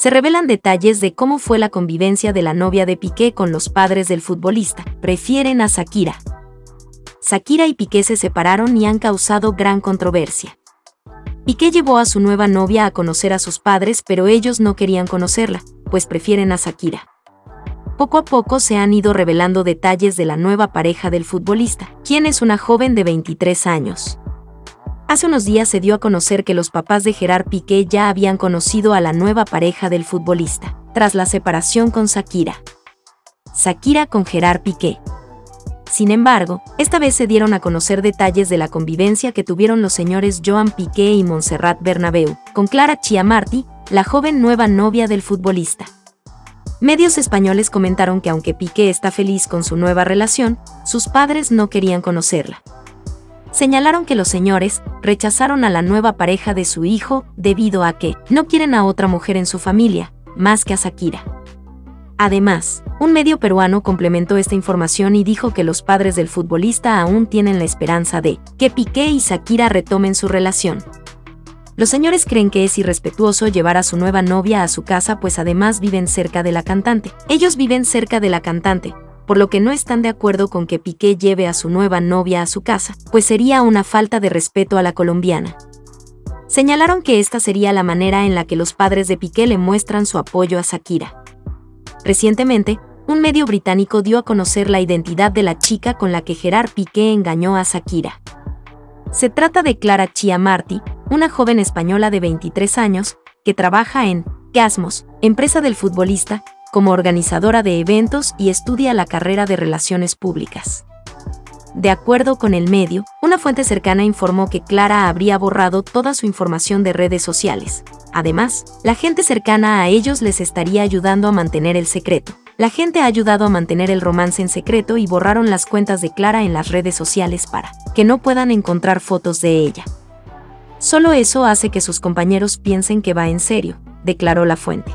se revelan detalles de cómo fue la convivencia de la novia de Piqué con los padres del futbolista. Prefieren a Shakira. Shakira y Piqué se separaron y han causado gran controversia. Piqué llevó a su nueva novia a conocer a sus padres, pero ellos no querían conocerla, pues prefieren a Shakira. Poco a poco se han ido revelando detalles de la nueva pareja del futbolista, quien es una joven de 23 años. Hace unos días se dio a conocer que los papás de Gerard Piqué ya habían conocido a la nueva pareja del futbolista, tras la separación con Shakira. Shakira con Gerard Piqué. Sin embargo, esta vez se dieron a conocer detalles de la convivencia que tuvieron los señores Joan Piqué y Montserrat Bernabeu, con Clara Chiamarti, la joven nueva novia del futbolista. Medios españoles comentaron que aunque Piqué está feliz con su nueva relación, sus padres no querían conocerla señalaron que los señores rechazaron a la nueva pareja de su hijo debido a que no quieren a otra mujer en su familia, más que a Shakira. Además, un medio peruano complementó esta información y dijo que los padres del futbolista aún tienen la esperanza de que Piqué y Shakira retomen su relación. Los señores creen que es irrespetuoso llevar a su nueva novia a su casa pues además viven cerca de la cantante. Ellos viven cerca de la cantante, por lo que no están de acuerdo con que Piqué lleve a su nueva novia a su casa, pues sería una falta de respeto a la colombiana. Señalaron que esta sería la manera en la que los padres de Piqué le muestran su apoyo a Shakira. Recientemente, un medio británico dio a conocer la identidad de la chica con la que Gerard Piqué engañó a Shakira. Se trata de Clara Chiamarti, una joven española de 23 años, que trabaja en Gasmos, empresa del futbolista, como organizadora de eventos y estudia la carrera de Relaciones Públicas. De acuerdo con el medio, una fuente cercana informó que Clara habría borrado toda su información de redes sociales. Además, la gente cercana a ellos les estaría ayudando a mantener el secreto. La gente ha ayudado a mantener el romance en secreto y borraron las cuentas de Clara en las redes sociales para que no puedan encontrar fotos de ella. Solo eso hace que sus compañeros piensen que va en serio, declaró la fuente.